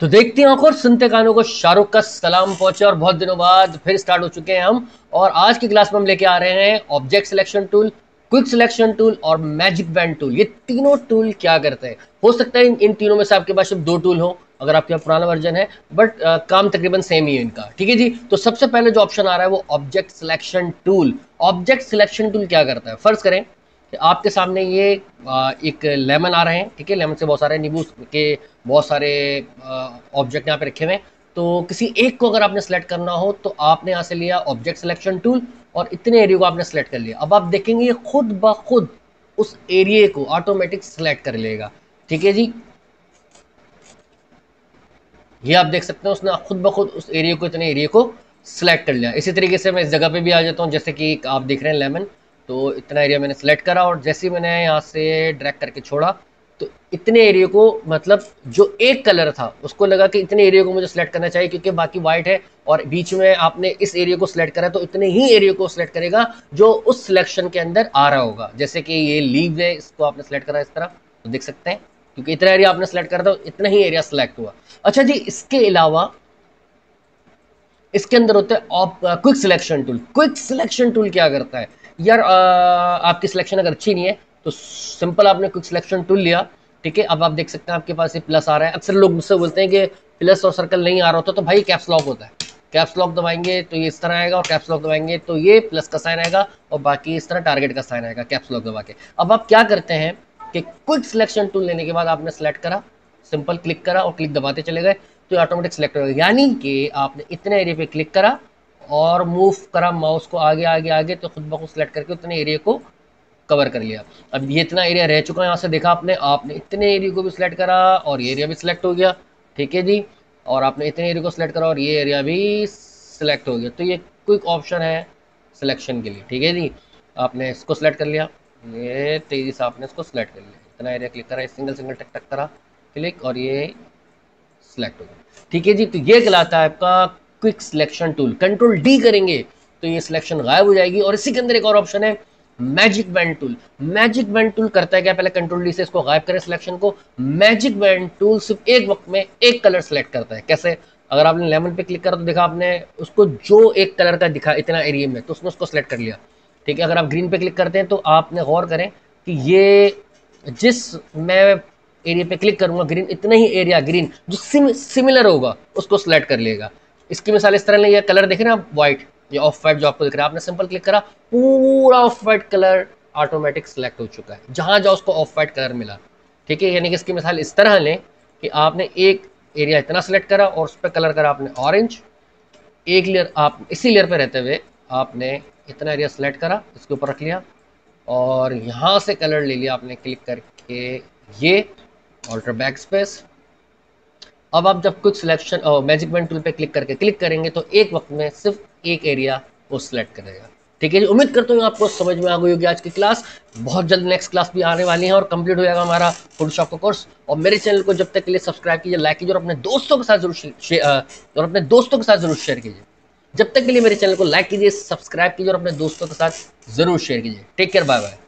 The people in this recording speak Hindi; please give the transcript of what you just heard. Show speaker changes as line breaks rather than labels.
तो देखती आँखों सुनते कानों को शाहरुख का सलाम पहुँचे और बहुत दिनों बाद फिर स्टार्ट हो चुके हैं हम। और आज की क्लास में हम लेके आ रहे हैं object selection tool quick selection tool और मैजिक बैंड टूल ये तीनों टूल क्या करते हैं? हो सकता है इन, इन तीनों में से आपके पास सिर्फ़ दो टूल हो अगर आपके पास पुराना वर्जन है बट आ, काम तकरीबन सेम ही है इनका। ठीक है जी? तो सबसे पहले जो ऑप्शन आ रहा है वो object selection tool object selection tool क्या करता है? फ़र्ज़ करें। आपके सामने ये एक लेमन आ रहे हैं, ठीक है? लेमन से बहुत सारे नींबू के बहुत सारे ऑब्जेक्ट यहाँ पे रखे हुए हैं। तो किसी एक को अगर आपने सेलेक्ट करना हो तो आपने यहाँ से लिया ऑब्जेक्ट सिलेक्शन टूल और इतने एरिया को आपने सेलेक्ट कर लिया। अब आप देखेंगे ये खुद ब खुद उस एरिए को ऑटोमेटिक सेलेक्ट कर लेगा। ठीक है जी? ये आप देख सकते हैं उसने खुद ब खुद उस एरिया को, इतने एरिए को सिलेक्ट कर लिया। इसी तरीके से मैं इस जगह पे भी आ जाता हूँ, जैसे कि आप देख रहे हैं लेमन। तो इतना एरिया मैंने सेलेक्ट करा और जैसे ही मैंने यहाँ से ड्रैग करके छोड़ा तो इतने एरिया को मतलब जो एक कलर था, उसको लगा कि इतने एरिया को मुझे सेलेक्ट करना चाहिए क्योंकि बाकी वाइट है और बीच में आपने इस एरिया को सिलेक्ट करा तो इतने ही एरिया को सिलेक्ट करेगा जो उस सिलेक्शन के अंदर आ रहा होगा। जैसे कि ये लीव है, इसको आपने सेलेक्ट करा इस तरह तो देख सकते हैं। क्योंकि इतना एरिया आपने सेलेक्ट करा था, इतना ही एरिया सेलेक्ट हुआ। अच्छा जी, इसके अलावा इसके अंदर होता है quick selection tool quick selection tool क्या करता है? यार आपकी सिलेक्शन अगर अच्छी नहीं है तो सिंपल आपने क्विक सिलेक्शन टूल लिया, ठीक है? अब आप देख सकते हैं आपके पास ये प्लस आ रहा है। अक्सर लोग मुझसे बोलते हैं कि प्लस और सर्कल नहीं आ रहा होता तो भाई कैप्स लॉक होता है। कैप्स लॉक दबाएँगे तो ये इस तरह आएगा और कैप्स लॉक दबाएँगे तो ये प्लस का साइन आएगा और बाकी इस तरह टारगेट का साइन आएगा कैप्स लॉक दबा के। अब आप क्या करते हैं कि क्विक सिलेक्शन टूल लेने के बाद आपने सेलेक्ट करा सिंपल क्लिक करा और क्लिक दबाते चले गए तो ऑटोमेटिक सेलेक्ट हो गया। यानी कि आपने इतने एरिया पे क्लिक करा और मूव करा माउस को आगे आगे आगे तो खुद ब खुद सेलेक्ट करके उतने एरिया को कवर कर लिया। अब ये इतना एरिया रह चुका है, यहाँ से देखा आपने आपने इतने एरिया को भी सिलेक्ट करा और ये एरिया भी सिलेक्ट हो गया। ठीक है जी? और आपने इतने एरिया को सिलेक्ट करा और ये एरिया भी सिलेक्ट हो गया। तो ये क्विक ऑप्शन है सिलेक्शन के लिए। ठीक है जी? आपने इसको सिलेक्ट कर लिया। ये तेज़ी से आपने इसको सिलेक्ट कर लिया। इतना एरिया क्लिक करा सिंगल सिंगल टक टक करा क्लिक और ये सिलेक्ट हो गया। ठीक है जी? तो ये कहलाता है आपका quick selection tool control D करेंगे तो ये सिलेक्शन गायब हो जाएगी। और इसी के अंदर एक और ऑप्शन है magic wand tool. Magic wand tool करता है क्या? पहले कंट्रोल डी से इसको गायब करें सिलेक्शन को। मैजिक बैंड टूल सिर्फ़ एक वक्त में एक कलर सेलेक्ट करता है। कैसे? अगर आपने लेमन पे क्लिक करा तो देखा आपने उसको जो एक कलर का दिखा इतना एरिया में तो उसने उसको सेलेक्ट कर लिया। ठीक है अगर आप ग्रीन पे क्लिक करते हैं तो आपने गौर करें कि ये जिस मैं एरिया पे क्लिक करूँगा ग्रीन इतना ही एरिया ग्रीन जो सिम, सिमिलर होगा उसको सिलेक्ट कर लेगा। इसकी मिसाल इस तरह ये कलर देखे ना आप व्हाइट ये ऑफ़ वाइट जो आपको दिख रहा है, आपने सिंपल क्लिक करा, पूरा off white colour automatic select हो चुका है। जहाँ जाओ उसको ऑफ़ वाइट कलर मिला, ठीक है? यानी कि इसकी मिसाल इस तरह लें कि आपने एक एरिया इतना सेलेक्ट करा और उस पर कलर करा आपने ऑरेंज एक लेयर आप, इसी लेयर पे रहते हुए आपने इतना एरिया सेलेक्ट करा, इसके ऊपर रख लिया और यहाँ से कलर ले लिया आपने क्लिक करके ये ऑल्टर बैक स्पेस अब आप जब कुछ सिलेक्शन मैजिक बैंड टूल पे क्लिक करके क्लिक करेंगे तो एक वक्त में सिर्फ़ एक एरिया वो सिलेक्ट करेगा। ठीक है जी? उम्मीद करता हूँ आपको समझ में आ गई होगी आज की क्लास बहुत जल्द नेक्स्ट क्लास भी आने वाली है और कंप्लीट हो जाएगा हमारा फोटोशॉप का कोर्स और मेरे चैनल को जब तक के लिए सब्सक्राइब कीजिए लाइक कीजिए और अपने दोस्तों के साथ ज़रूर और अपने दोस्तों के साथ ज़रूर शेयर कीजिए। जब तक के लिए मेरे चैनल को लाइक कीजिए सब्सक्राइब कीजिए और अपने दोस्तों के साथ ज़रूर शेयर कीजिए। Take care bye bye